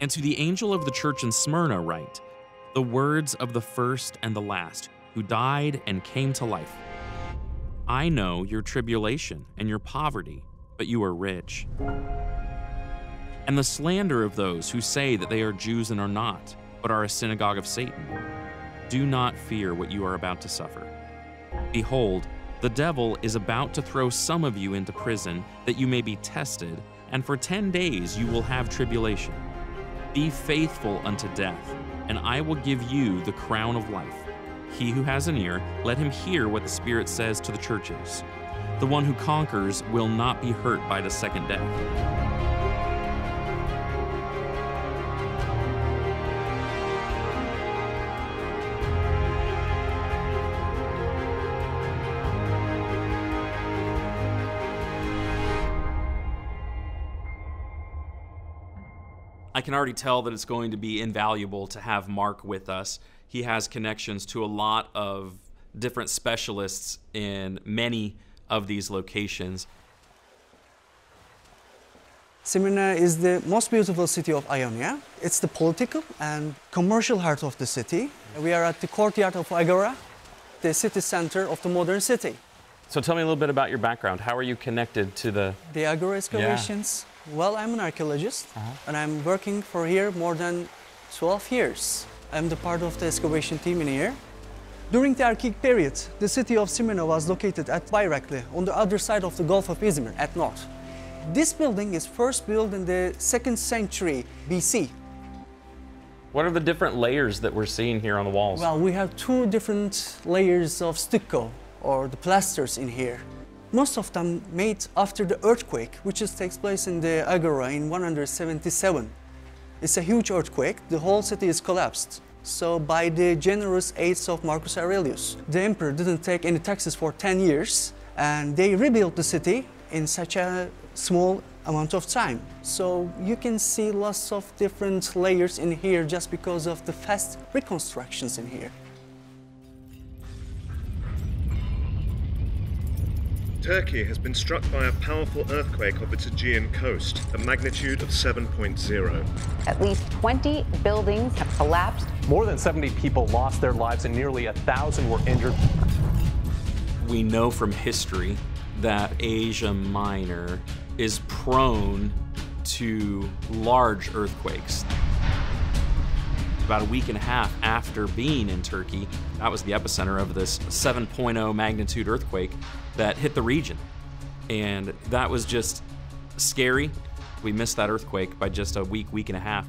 And to the angel of the church in Smyrna, write the words of the first and the last, who died and came to life. I know your tribulation and your poverty, but you are rich. And the slander of those who say that they are Jews and are not, but are a synagogue of Satan. Do not fear what you are about to suffer. Behold, the devil is about to throw some of you into prison that you may be tested, and for ten days you will have tribulation. Be faithful unto death, and I will give you the crown of life. He who has an ear, let him hear what the Spirit says to the churches. The one who conquers will not be hurt by the second death. Can already tell that it's going to be invaluable to have Mark with us. He has connections to a lot of different specialists in many of these locations. Smyrna is the most beautiful city of Ionia. It's the political and commercial heart of the city. We are at the courtyard of Agora, the city center of the modern city. So tell me a little bit about your background. How are you connected to the... The Agora excavations. Yeah. Well, I'm an archaeologist uh -huh. and I'm working for here more than 12 years. I'm the part of the excavation team in here. During the Archaic period, the city of Smyrna was located at Bayrakli, on the other side of the Gulf of Izmir, at north. This building is first built in the 2nd century BC. What are the different layers that we're seeing here on the walls? Well, we have two different layers of stucco, or the plasters in here most of them made after the earthquake, which is, takes place in the Agora in 177. It's a huge earthquake, the whole city is collapsed. So by the generous aids of Marcus Aurelius, the emperor didn't take any taxes for 10 years and they rebuilt the city in such a small amount of time. So you can see lots of different layers in here just because of the fast reconstructions in here. Turkey has been struck by a powerful earthquake off its Aegean coast, a magnitude of 7.0. At least 20 buildings have collapsed. More than 70 people lost their lives and nearly a thousand were injured. We know from history that Asia Minor is prone to large earthquakes about a week and a half after being in Turkey. That was the epicenter of this 7.0 magnitude earthquake that hit the region. And that was just scary. We missed that earthquake by just a week, week and a half.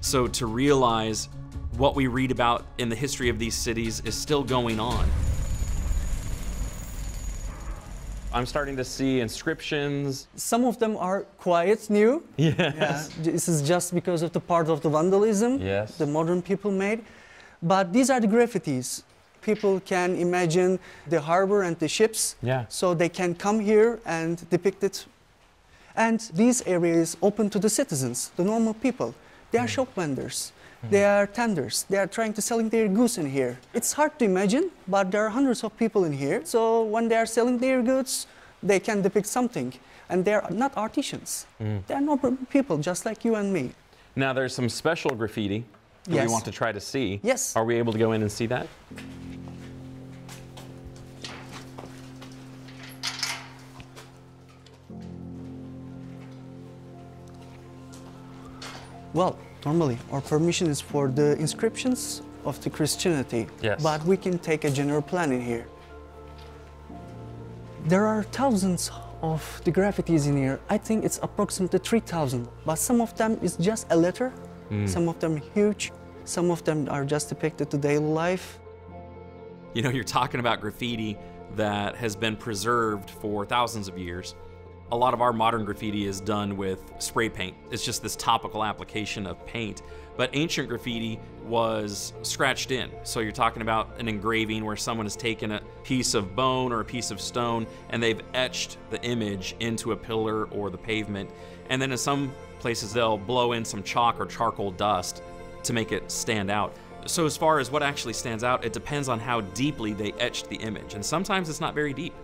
So to realize what we read about in the history of these cities is still going on. I'm starting to see inscriptions. Some of them are quite new. Yes. Yeah, this is just because of the part of the vandalism yes. the modern people made. But these are the graffitis. People can imagine the harbor and the ships. Yeah. So they can come here and depict it. And these areas open to the citizens, the normal people. They are shop vendors. They are tenders. They are trying to selling their goods in here. It's hard to imagine, but there are hundreds of people in here. So when they are selling their goods, they can depict something. And they're not artisans. Mm. They're normal people, just like you and me. Now there's some special graffiti that yes. we want to try to see. Yes. Are we able to go in and see that? Well, normally our permission is for the inscriptions of the Christianity. Yes. But we can take a general plan in here. There are thousands of the graffitis in here. I think it's approximately 3,000. But some of them is just a letter. Mm. Some of them huge. Some of them are just depicted to daily life. You know, you're talking about graffiti that has been preserved for thousands of years. A lot of our modern graffiti is done with spray paint. It's just this topical application of paint. But ancient graffiti was scratched in. So you're talking about an engraving where someone has taken a piece of bone or a piece of stone and they've etched the image into a pillar or the pavement. And then in some places they'll blow in some chalk or charcoal dust to make it stand out. So as far as what actually stands out, it depends on how deeply they etched the image. And sometimes it's not very deep.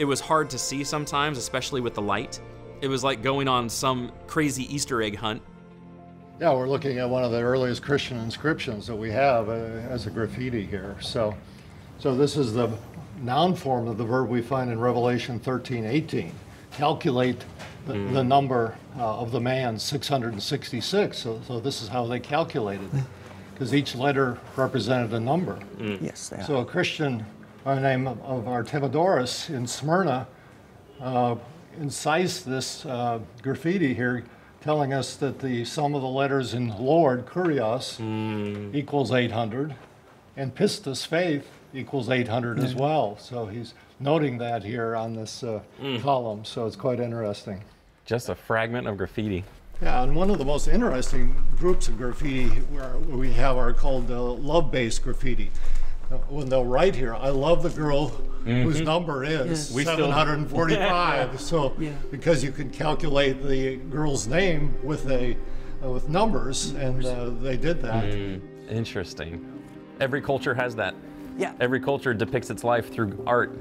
It was hard to see sometimes, especially with the light. It was like going on some crazy Easter egg hunt. Yeah, we're looking at one of the earliest Christian inscriptions that we have uh, as a graffiti here. So, so this is the noun form of the verb we find in Revelation 13, 18. Calculate the, mm. the number uh, of the man, 666. So, so this is how they calculated it, because each letter represented a number. Mm. Yes, So a Christian by the name of Artemidorus in Smyrna uh, incised this uh, graffiti here telling us that the sum of the letters in Lord, Kurios, mm. equals 800, and pistis, faith, equals 800 as well. So he's noting that here on this uh, mm. column, so it's quite interesting. Just a fragment of graffiti. Yeah, and one of the most interesting groups of graffiti where we have are called uh, love-based graffiti when they'll write here, I love the girl mm-hmm. whose number is yes. 745. so yeah. because you can calculate the girl's name with a uh, with numbers, and uh, they did that. Mm, interesting. Every culture has that. Yeah. Every culture depicts its life through art.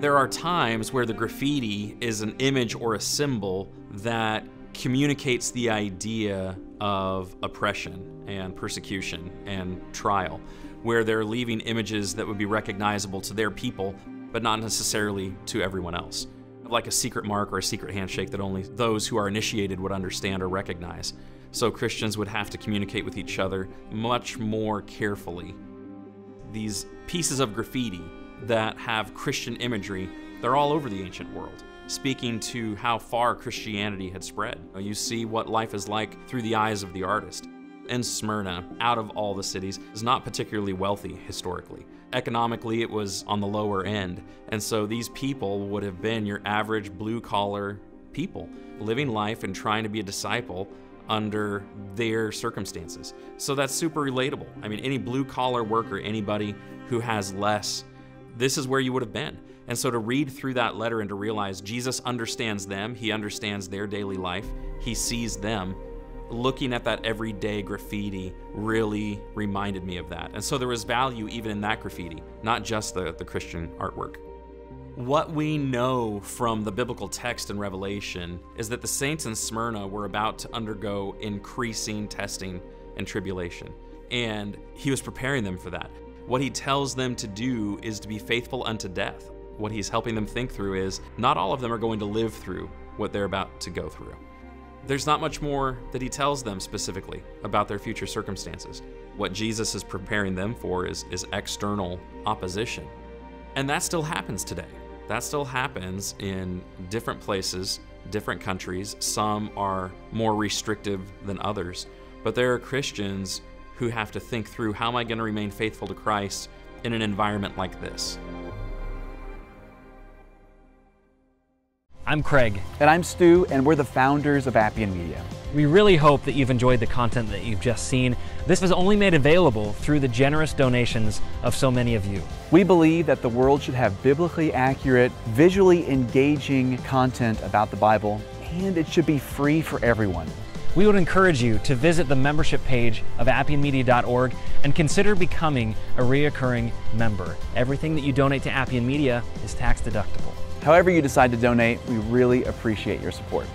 There are times where the graffiti is an image or a symbol that communicates the idea of oppression and persecution and trial, where they're leaving images that would be recognizable to their people, but not necessarily to everyone else. Like a secret mark or a secret handshake that only those who are initiated would understand or recognize. So Christians would have to communicate with each other much more carefully. These pieces of graffiti that have Christian imagery, they're all over the ancient world speaking to how far Christianity had spread. Uh, you see what life is like through the eyes of the artist. And Smyrna, out of all the cities, is not particularly wealthy historically. Economically, it was on the lower end. And so these people would have been your average blue collar people living life and trying to be a disciple under their circumstances. So that's super relatable. I mean, any blue collar worker, anybody who has less, this is where you would have been. And so to read through that letter and to realize Jesus understands them, he understands their daily life, he sees them. Looking at that everyday graffiti really reminded me of that. And so there was value even in that graffiti, not just the, the Christian artwork. What we know from the biblical text in Revelation is that the saints in Smyrna were about to undergo increasing testing and tribulation. And he was preparing them for that. What he tells them to do is to be faithful unto death what he's helping them think through is not all of them are going to live through what they're about to go through. There's not much more that he tells them specifically about their future circumstances. What Jesus is preparing them for is, is external opposition. And that still happens today. That still happens in different places, different countries. Some are more restrictive than others. But there are Christians who have to think through how am I going to remain faithful to Christ in an environment like this? I'm Craig. And I'm Stu, and we're the founders of Appian Media. We really hope that you've enjoyed the content that you've just seen. This was only made available through the generous donations of so many of you. We believe that the world should have biblically accurate, visually engaging content about the Bible, and it should be free for everyone. We would encourage you to visit the membership page of appianmedia.org and consider becoming a reoccurring member. Everything that you donate to Appian Media is tax deductible. However you decide to donate, we really appreciate your support.